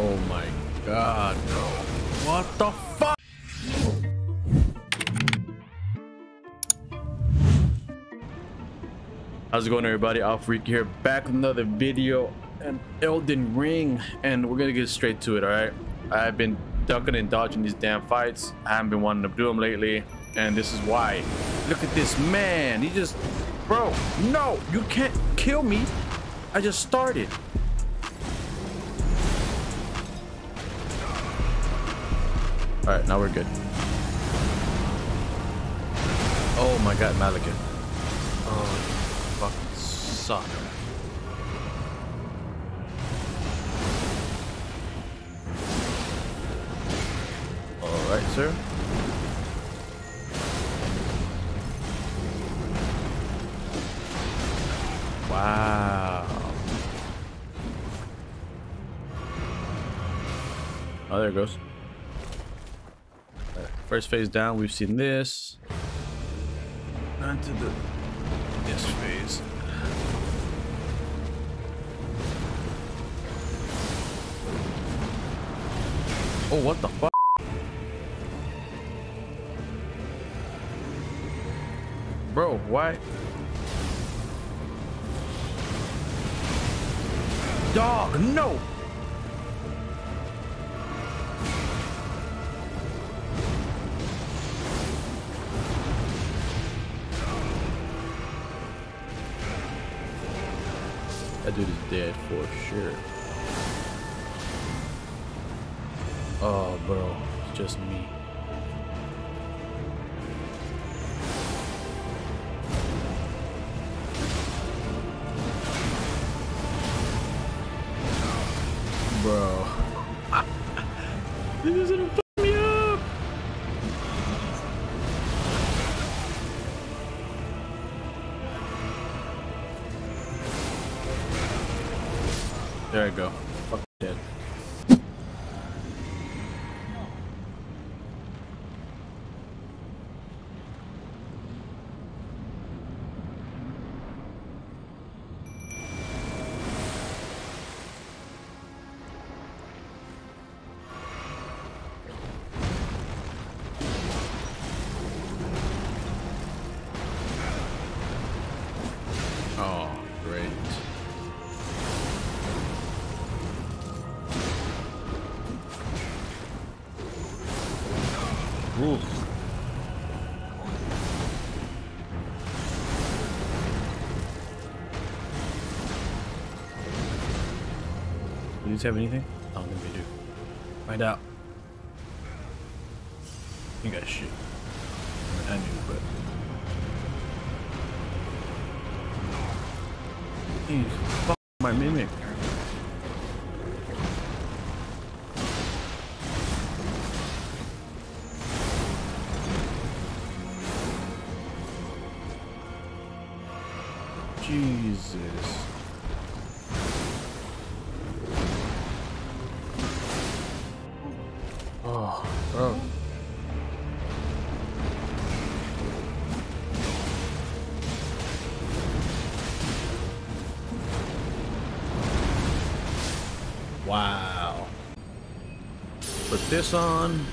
Oh my god, bro. What the fuck? How's it going everybody? AlphaRique here back with another video and Elden Ring and we're gonna get straight to it, alright? I've been ducking and dodging these damn fights. I haven't been wanting to do them lately and this is why. Look at this man. He just bro, no, you can't kill me. I just started. All right, now we're good. Oh my god, Maliketh. Oh, fucking suck. All right, sir. Wow. Oh, there it goes. First phase down, we've seen this. On to the this phase. Oh, what the fuck? Bro, why? Dog, no! Dead for sure. Oh, bro. It's just me. Have anything? I don't think they do. Find out. You got shit. I knew, but. My mimic. Jesus. Wow. Put this on.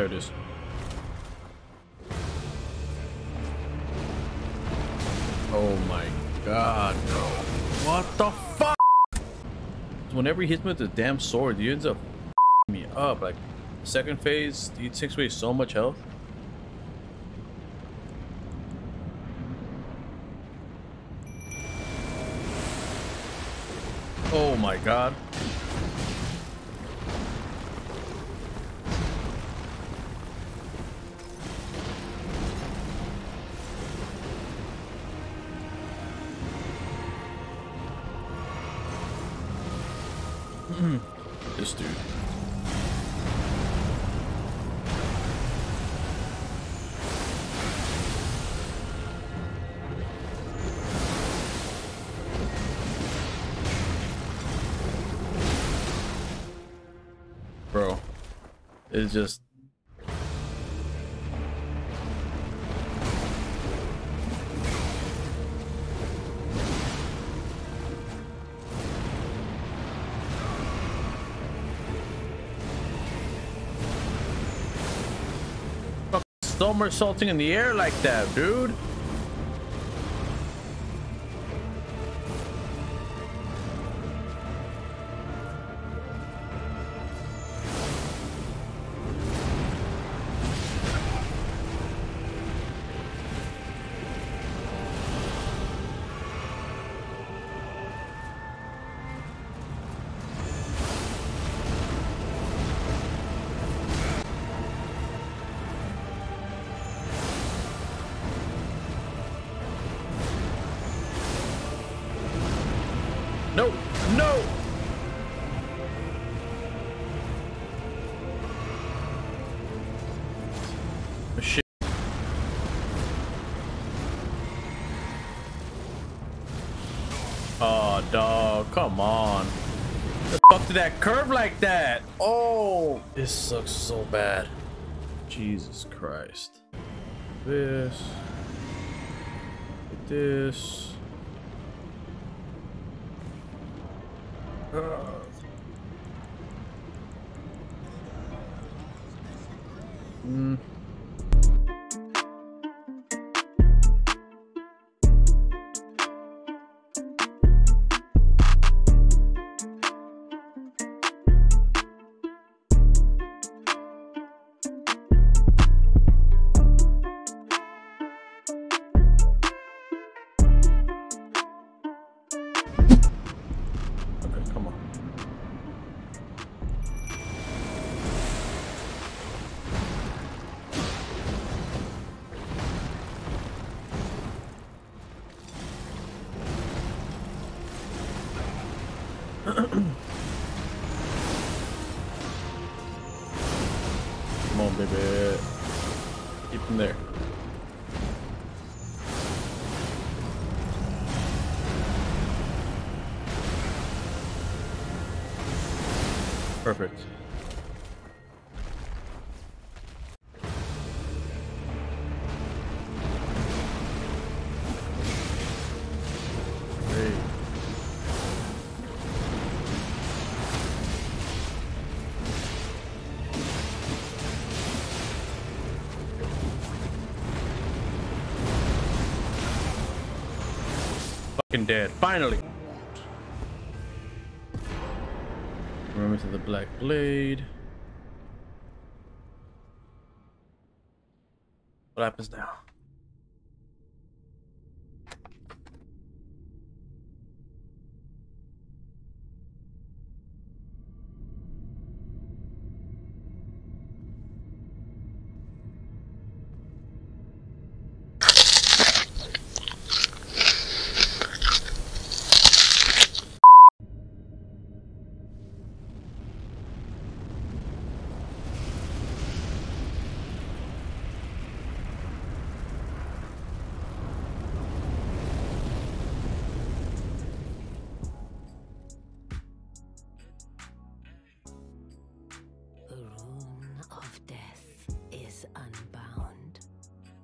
There it is. Oh my god, bro. What the fuck? Whenever he hits me with the damn sword, he ends up me up. Like, second phase, he takes away so much health. Oh my god. It's just somersaulting in the air like that, dude. Oh, dog, come on. The fuck did that curve like that? Oh, this sucks so bad. Jesus Christ. This. This. Mm. There. Perfect. Dead. Finally. Remembrance of the black blade. What happens now?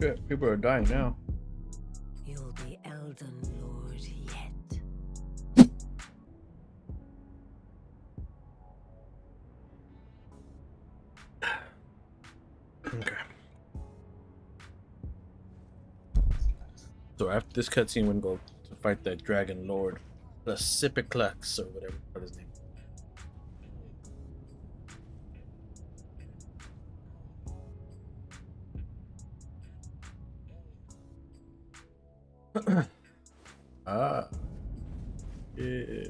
shit, people are dying now. Elden Lord yet. Okay. So after this cutscene, we're gonna go to fight that Dragon Lord, the Sipiclex or whatever what his name. ah. Yeah.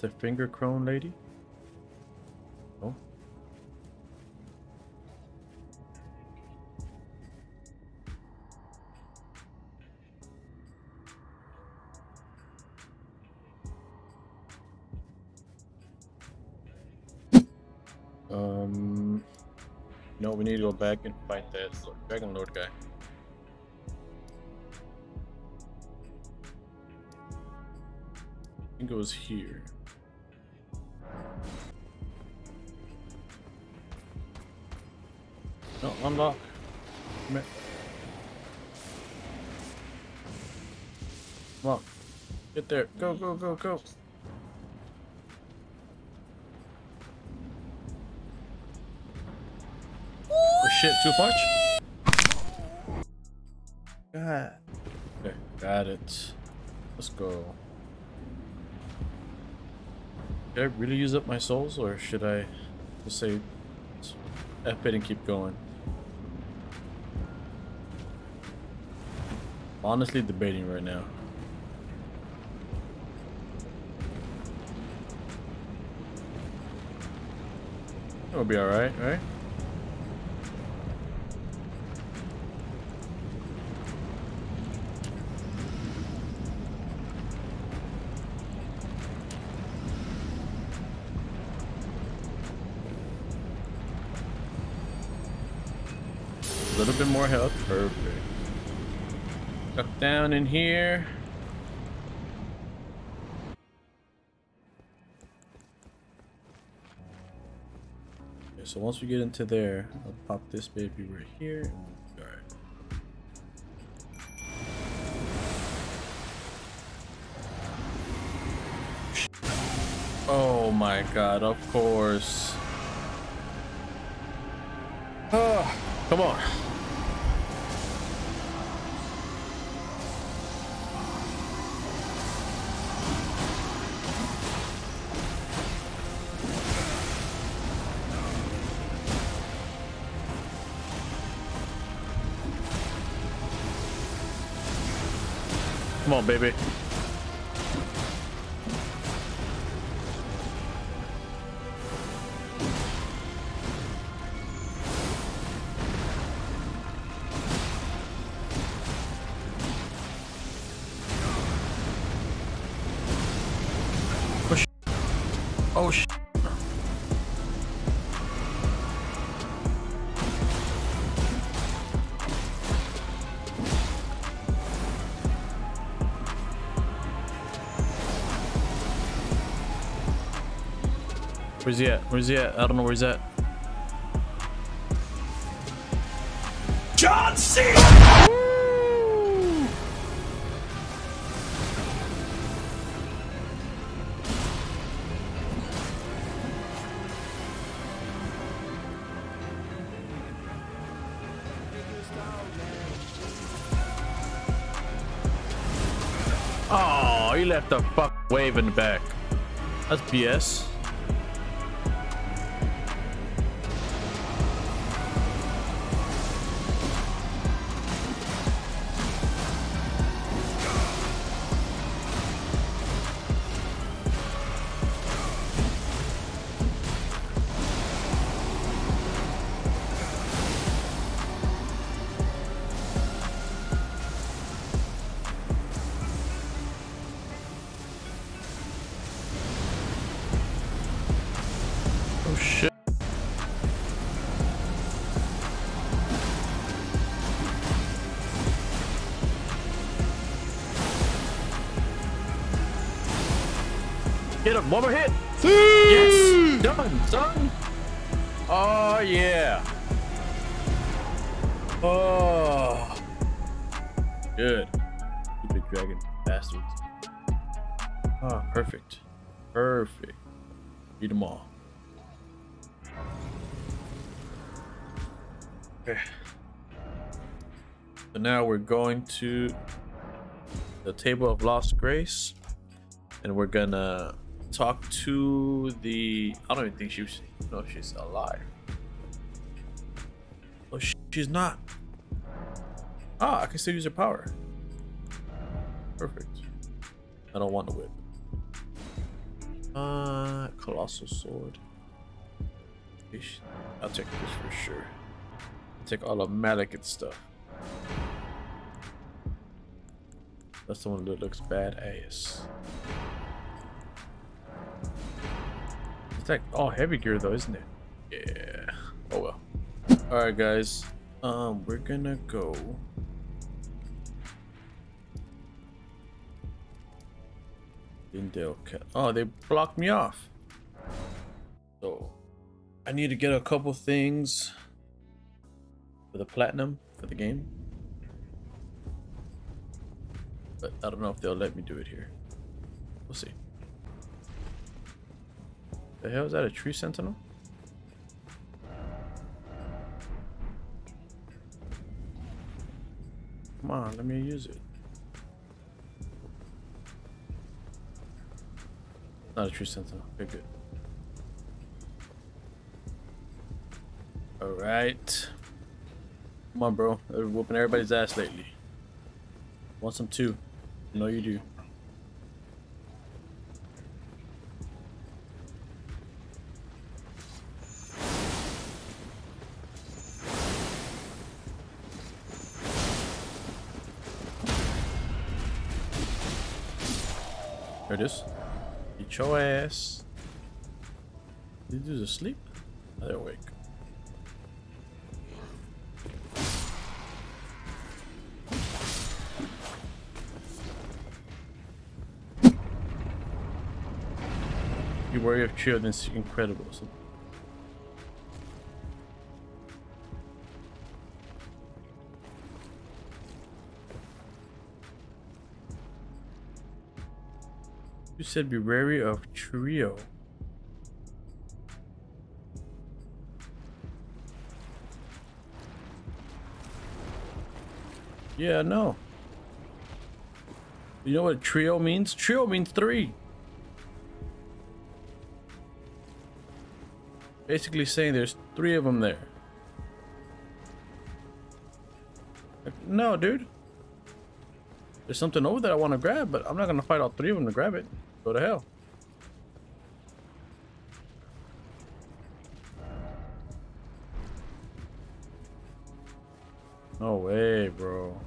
The finger crone lady? No, we need to go back and fight that Dragon Lord guy. I think it was here. No, unlock. Come. Come on. Get there. Go, go, go, go. Shit, too much? God. Okay, got it. Let's go. Did I really use up my souls or should I just say F it and keep going? Honestly debating right now. It'll be alright, right? Little bit more health. Perfect. Duck down in here. Okay, so once we get into there, I'll pop this baby right here. Oh my god, of course. Ah, come on. Baby. Where's he at? Where's he at? I don't know where he's at. John C. Oh, he left a fuck wave in the back. That's BS. Get him. One more hit. Yes. Done, son. Oh, yeah. Oh. Good. Stupid dragon bastards. Oh, ah, perfect. Perfect. Beat them all. Okay. So now we're going to the table of lost grace and we're gonna talk to the i don't even think she's no she's alive. Oh sh- she's not. Ah i can still use her power. Perfect. I don't want the whip. Uh colossal sword. I'll take this for sure. I'll take all of Maliketh's stuff. That's the one that looks badass It's like all heavy gear though, isn't it? Yeah. Oh well. Alright guys. Um we're gonna go Leyndell Oh, they blocked me off. So I need to get a couple things for the platinum for the game. But I don't know if they'll let me do it here. We'll see. The hell is that? A tree sentinel? Come on, let me use it. Not a tree sentinel. Okay, good. Alright. Come on, bro. They're whooping everybody's ass lately. Want some too. Know you do. There it is. Eat your ass. These dudes asleep? Oh, they're awake. You worry of children's incredible. So You said be wary of trio. Yeah, no. You know what trio means? Trio means three. Basically saying there's three of them there. No, dude. There's something over there I want to grab, but I'm not going to fight all three of them to grab it. Go to hell. No way, bro.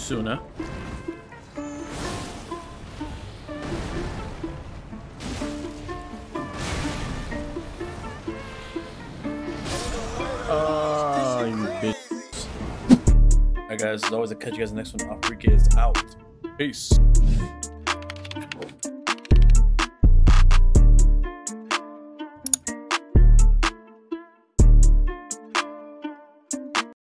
Too soon, huh? You bitches. Alright guys, as always, I'll catch you guys in the next one. AlphaRique is out. Peace.